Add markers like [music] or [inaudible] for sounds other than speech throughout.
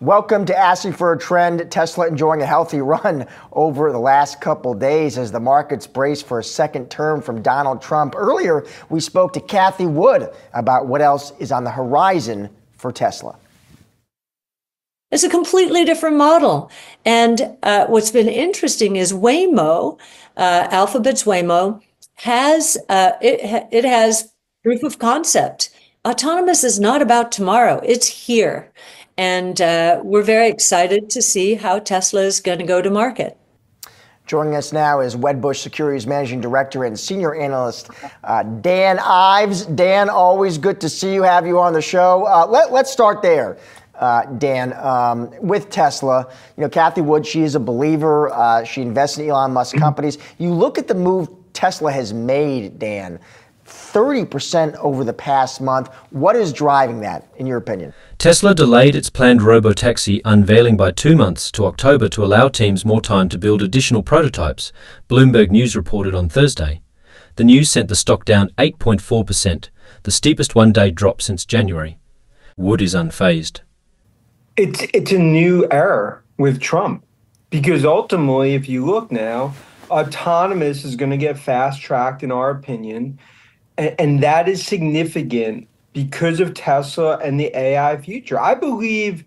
Welcome to Asking for a Trend. Tesla enjoying a healthy run [laughs] over the last couple days as the markets brace for a second term from Donald Trump. Earlier, we spoke to Cathie Wood about what else is on the horizon for Tesla. It's a completely different model. And uh, what's been interesting is Waymo, uh, Alphabet's Waymo, has uh, it, it has proof of concept. Autonomous is not about tomorrow; it's here. And uh, we're very excited to see how Tesla is going to go to market. Joining us now is Wedbush Securities Managing Director and Senior Analyst uh, Dan Ives. Dan, always good to see you, have you on the show. Uh, let, us start there. Uh, Dan, um, with Tesla, you know, Cathie Wood, she is a believer. Uh, she invests in Elon Musk companies. You look at the move Tesla has made, Dan. 30% over the past month. What is driving that, in your opinion? Tesla delayed its planned robotaxi unveiling by two months to October to allow teams more time to build additional prototypes, Bloomberg News reported on Thursday. The news sent the stock down 8.4%, the steepest one day drop since January. Wood is unfazed. It's, it's a new era with Trump because ultimately, if you look now, autonomous is going to get fast tracked, in our opinion and, that is significant because of Tesla and the AI future. I believe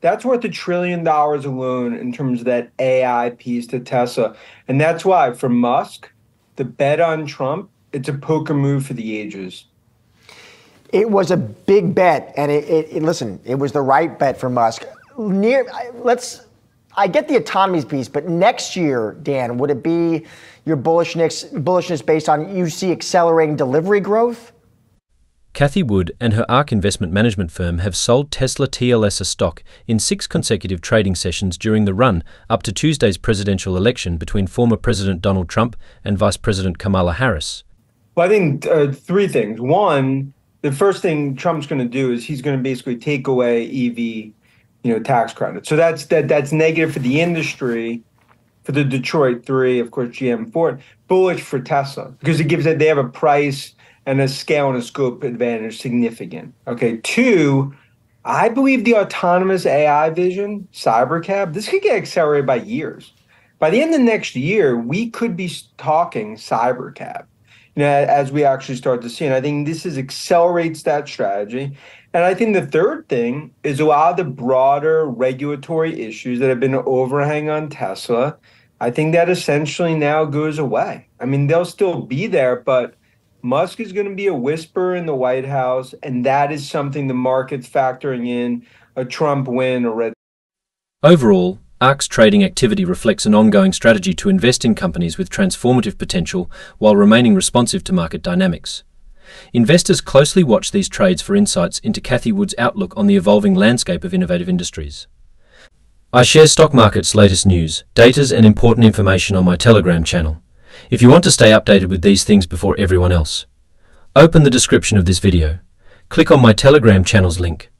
that's worth a trillion dollars alone in terms of that AI piece to Tesla. And that's why for Musk, the bet on Trump, it's a poker move for the ages. It was a big bet, and it, it, it listen, it was the right bet for Musk. Near, let's I get the autonomy piece, but next year, Dan, would it be your bullishness, bullishness based on you see accelerating delivery growth? Cathie Wood and her ARK investment management firm have sold Tesla TLS stock in six consecutive trading sessions during the run up to Tuesday's presidential election between former President Donald Trump and Vice President Kamala Harris. Well, I think uh, three things. One, the first thing Trump's going to do is he's going to basically take away EV you know, tax credit. So that's that that's negative for the industry, for the Detroit three, of course, GM Ford, bullish for Tesla because it gives that they have a price and a scale and a scope advantage significant. Okay, two. I believe the autonomous AI vision, Cybercab, this could get accelerated by years. By the end of next year, we could be talking Cybercab, you know, as we actually start to see. And I think this is accelerates that strategy. And I think the third thing is a lot of the broader regulatory issues that have been an overhang on Tesla. I think that essentially now goes away. I mean, they'll still be there, but Musk is going to be a whisper in the White House, and that is something the market's factoring in a Trump win or red. Overall, ARK's trading activity reflects an ongoing strategy to invest in companies with transformative potential while remaining responsive to market dynamics. Investors closely watch these trades for insights into Cathie Wood's outlook on the evolving landscape of innovative industries. I share stock market's latest news, datas and important information on my Telegram channel. If you want to stay updated with these things before everyone else, open the description of this video, click on my Telegram channel's link,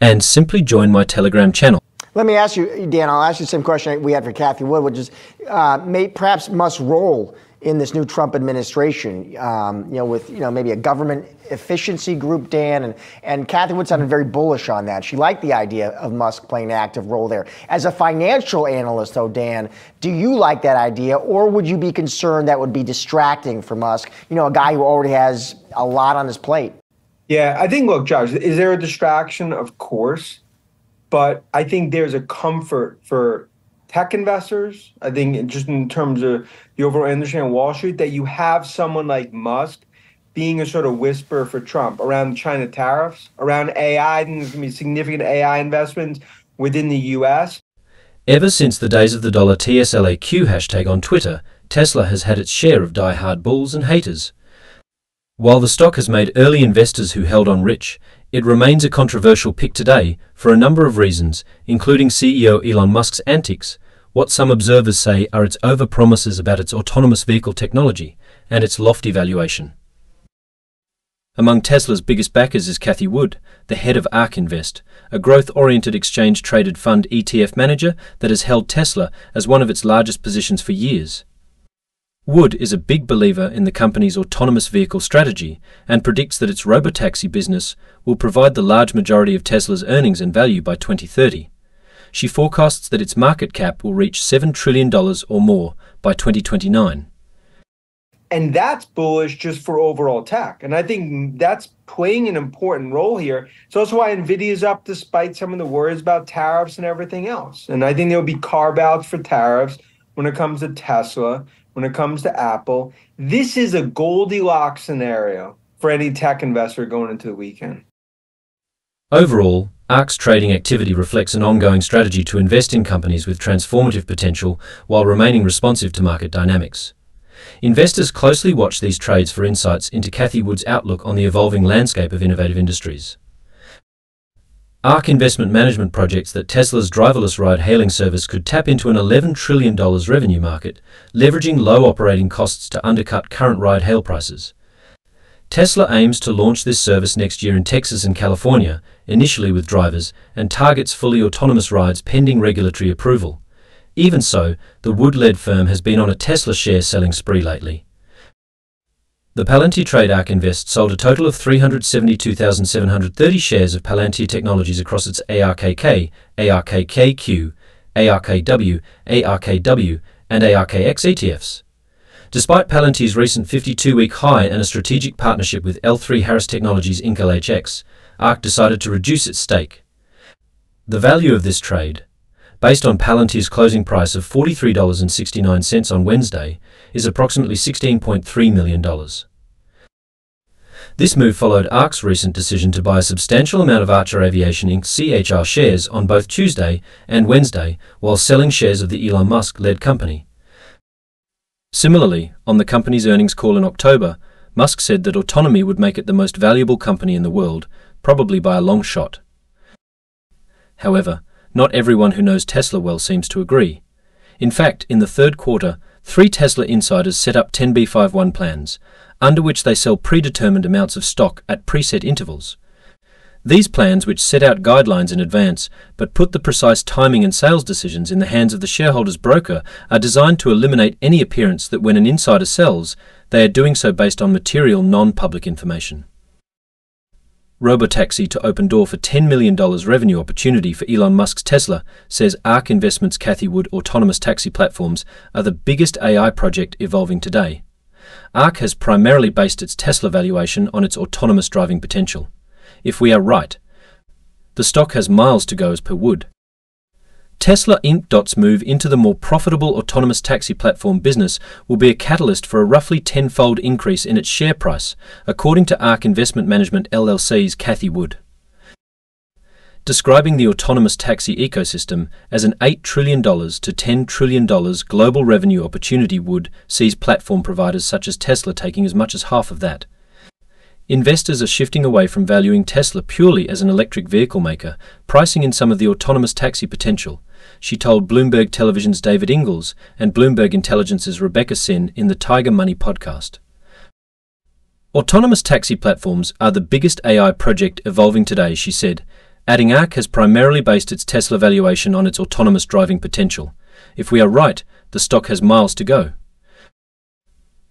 and simply join my Telegram channel. Let me ask you, Dan, I'll ask you the same question we had for Cathie Wood, which is uh, may, perhaps Musk role in this new Trump administration, um, you know, with you know maybe a government efficiency group, Dan, and and Cathie Wood sounded very bullish on that. She liked the idea of Musk playing an active role there. As a financial analyst, though, Dan, do you like that idea, or would you be concerned that would be distracting for Musk? You know, a guy who already has a lot on his plate. Yeah, I think. Look, Josh, is there a distraction? Of course, but I think there's a comfort for tech investors. I think just in terms of the overall industry on Wall Street, that you have someone like Musk being a sort of whisper for Trump around China tariffs, around AI. and there's going to be significant AI investments within the U.S. Ever since the days of the dollar TSLAQ hashtag on Twitter, Tesla has had its share of die-hard bulls and haters. While the stock has made early investors who held on rich, it remains a controversial pick today for a number of reasons, including CEO Elon Musk's antics, what some observers say are its over-promises about its autonomous vehicle technology, and its lofty valuation. Among Tesla's biggest backers is Cathie Wood, the head of ARK Invest, a growth-oriented exchange-traded fund ETF manager that has held Tesla as one of its largest positions for years. Wood is a big believer in the company's autonomous vehicle strategy and predicts that its robotaxi business will provide the large majority of Tesla's earnings and value by 2030. She forecasts that its market cap will reach $7 trillion or more by 2029. And that's bullish just for overall tech. And I think that's playing an important role here. It's also why NVIDIA's up despite some of the worries about tariffs and everything else. And I think there'll be carve outs for tariffs when it comes to Tesla when it comes to Apple. This is a Goldilocks scenario for any tech investor going into the weekend. Overall, ARK's trading activity reflects an ongoing strategy to invest in companies with transformative potential while remaining responsive to market dynamics. Investors closely watch these trades for insights into Cathie Wood's outlook on the evolving landscape of innovative industries. ARK Investment Management projects that Tesla's driverless ride hailing service could tap into an $11 trillion revenue market, leveraging low operating costs to undercut current ride hail prices. Tesla aims to launch this service next year in Texas and California, initially with drivers, and targets fully autonomous rides pending regulatory approval. Even so, the Wood-led firm has been on a Tesla share selling spree lately. The Palantir Trade ARK Invest sold a total of 372,730 shares of Palantir Technologies across its ARKK, ARKKQ, ARKW, ARKW, and ARKX ETFs. Despite Palantir's recent 52-week high and a strategic partnership with L3 Harris Technologies Inc. LHX, ARK decided to reduce its stake. The value of this trade, based on Palantir's closing price of $43.69 on Wednesday, is approximately $16.3 million. This move followed ARK's recent decision to buy a substantial amount of Archer Aviation Inc. CHR shares on both Tuesday and Wednesday, while selling shares of the Elon Musk-led company. Similarly, on the company's earnings call in October, Musk said that autonomy would make it the most valuable company in the world, probably by a long shot. However, not everyone who knows Tesla well seems to agree. In fact, in the third quarter, three Tesla insiders set up 10b51 plans, under which they sell predetermined amounts of stock at preset intervals. These plans, which set out guidelines in advance but put the precise timing and sales decisions in the hands of the shareholder's broker, are designed to eliminate any appearance that when an insider sells, they are doing so based on material non public information. Robotaxi to open door for $10 million revenue opportunity for Elon Musk's Tesla, says ARK Investments Cathie Wood autonomous taxi platforms are the biggest AI project evolving today. ARK has primarily based its Tesla valuation on its autonomous driving potential. If we are right, the stock has miles to go as per Wood. Tesla Inc. Dot's move into the more profitable autonomous taxi platform business will be a catalyst for a roughly tenfold increase in its share price, according to ARK Investment Management LLC's Cathie Wood describing the autonomous taxi ecosystem as an $8 trillion to $10 trillion global revenue opportunity Wood sees platform providers such as Tesla taking as much as half of that. Investors are shifting away from valuing Tesla purely as an electric vehicle maker, pricing in some of the autonomous taxi potential, she told Bloomberg Television's David Ingles and Bloomberg Intelligence's Rebecca Sin in the Tiger Money podcast. Autonomous taxi platforms are the biggest AI project evolving today, she said, Adding ARK has primarily based its Tesla valuation on its autonomous driving potential. If we are right, the stock has miles to go.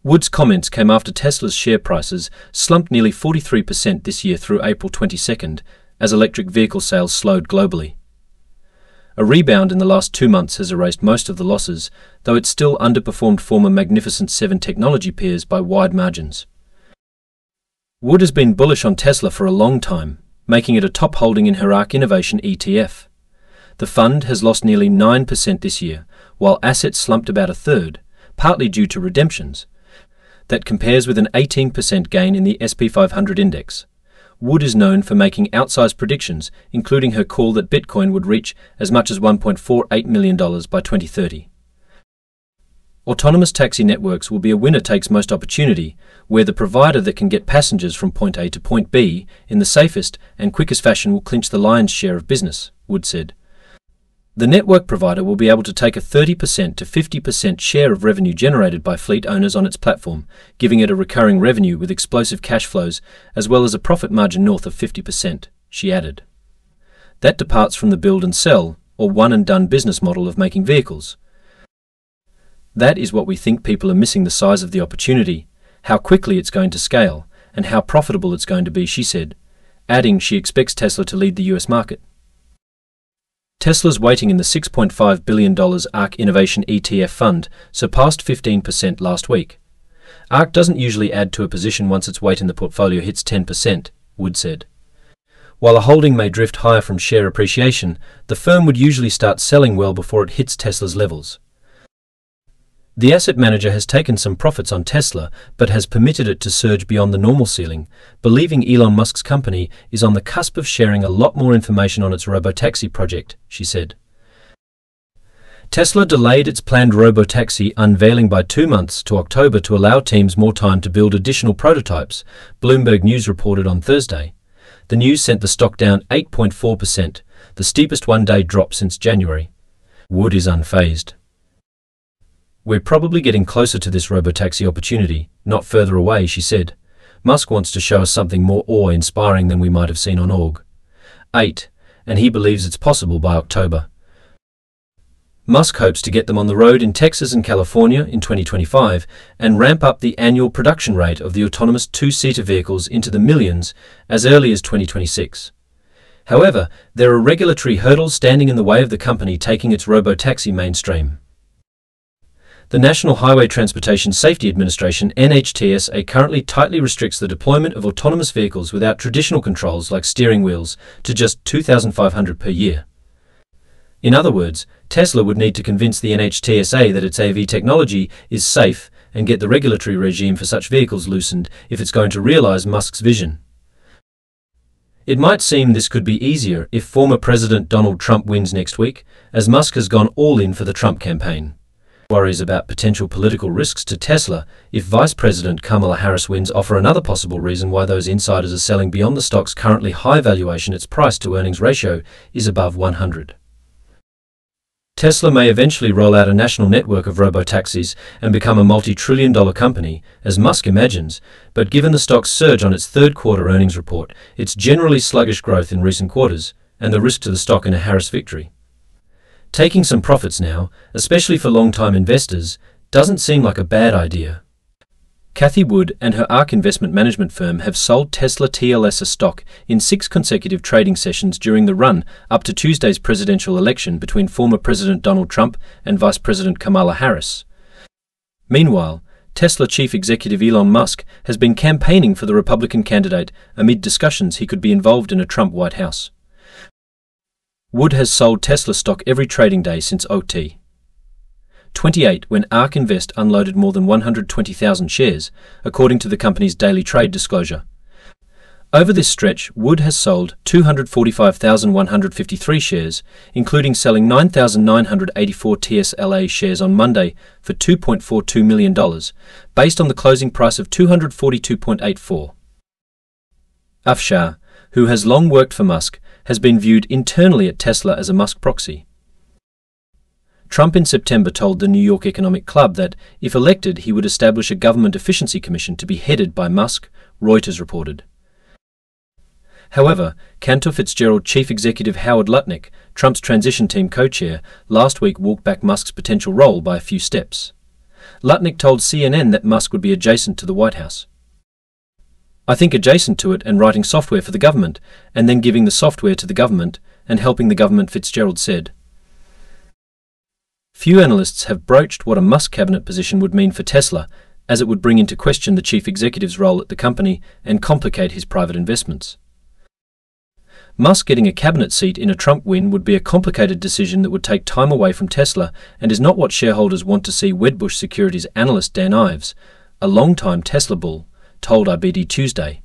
Wood's comments came after Tesla's share prices slumped nearly 43% this year through April 22nd as electric vehicle sales slowed globally. A rebound in the last two months has erased most of the losses, though it still underperformed former Magnificent Seven technology peers by wide margins. Wood has been bullish on Tesla for a long time, making it a top holding in her ARK Innovation ETF. The fund has lost nearly 9% this year, while assets slumped about a third, partly due to redemptions. That compares with an 18% gain in the SP500 index. Wood is known for making outsized predictions, including her call that Bitcoin would reach as much as $1.48 million by 2030. Autonomous taxi networks will be a winner takes most opportunity, where the provider that can get passengers from point A to point B in the safest and quickest fashion will clinch the lion's share of business, Wood said. The network provider will be able to take a 30% to 50% share of revenue generated by fleet owners on its platform, giving it a recurring revenue with explosive cash flows as well as a profit margin north of 50%, she added. That departs from the build and sell, or one and done business model of making vehicles. That is what we think people are missing the size of the opportunity, how quickly it's going to scale, and how profitable it's going to be, she said, adding she expects Tesla to lead the US market. Tesla's weighting in the $6.5 billion ARK Innovation ETF fund surpassed 15% last week. ARK doesn't usually add to a position once its weight in the portfolio hits 10%, Wood said. While a holding may drift higher from share appreciation, the firm would usually start selling well before it hits Tesla's levels. The asset manager has taken some profits on Tesla, but has permitted it to surge beyond the normal ceiling, believing Elon Musk's company is on the cusp of sharing a lot more information on its robotaxi project, she said. Tesla delayed its planned robotaxi unveiling by two months to October to allow teams more time to build additional prototypes, Bloomberg News reported on Thursday. The news sent the stock down 8.4%, the steepest one day drop since January. Wood is unfazed. We're probably getting closer to this robotaxi opportunity, not further away, she said. Musk wants to show us something more awe-inspiring than we might have seen on Aug. 8. And he believes it's possible by October. Musk hopes to get them on the road in Texas and California in 2025 and ramp up the annual production rate of the autonomous two-seater vehicles into the millions as early as 2026. However, there are regulatory hurdles standing in the way of the company taking its robotaxi mainstream. The National Highway Transportation Safety Administration NHTSA currently tightly restricts the deployment of autonomous vehicles without traditional controls like steering wheels to just 2,500 per year. In other words, Tesla would need to convince the NHTSA that its AV technology is safe and get the regulatory regime for such vehicles loosened if it's going to realize Musk's vision. It might seem this could be easier if former President Donald Trump wins next week, as Musk has gone all in for the Trump campaign worries about potential political risks to Tesla if Vice President Kamala Harris wins offer another possible reason why those insiders are selling beyond the stock's currently high valuation its price to earnings ratio is above 100. Tesla may eventually roll out a national network of robo-taxis and become a multi-trillion dollar company, as Musk imagines, but given the stock's surge on its third quarter earnings report, its generally sluggish growth in recent quarters, and the risk to the stock in a Harris victory, Taking some profits now, especially for long-time investors, doesn't seem like a bad idea. Cathie Wood and her ARK investment management firm have sold Tesla TLS stock in six consecutive trading sessions during the run up to Tuesday's presidential election between former President Donald Trump and Vice President Kamala Harris. Meanwhile, Tesla chief executive Elon Musk has been campaigning for the Republican candidate amid discussions he could be involved in a Trump White House. Wood has sold Tesla stock every trading day since OT. 28 when ARK Invest unloaded more than 120,000 shares, according to the company's daily trade disclosure. Over this stretch, Wood has sold 245,153 shares, including selling 9,984 TSLA shares on Monday for $2.42 million, based on the closing price of 242.84. Afshar, who has long worked for Musk, has been viewed internally at Tesla as a Musk proxy. Trump in September told the New York Economic Club that, if elected, he would establish a government efficiency commission to be headed by Musk, Reuters reported. However, Cantor Fitzgerald chief executive Howard Lutnick, Trump's transition team co-chair, last week walked back Musk's potential role by a few steps. Lutnick told CNN that Musk would be adjacent to the White House. I think adjacent to it and writing software for the government, and then giving the software to the government and helping the government, Fitzgerald said. Few analysts have broached what a Musk cabinet position would mean for Tesla, as it would bring into question the chief executive's role at the company and complicate his private investments. Musk getting a cabinet seat in a Trump win would be a complicated decision that would take time away from Tesla and is not what shareholders want to see Wedbush Securities analyst Dan Ives, a long-time Tesla bull, told IBD Tuesday.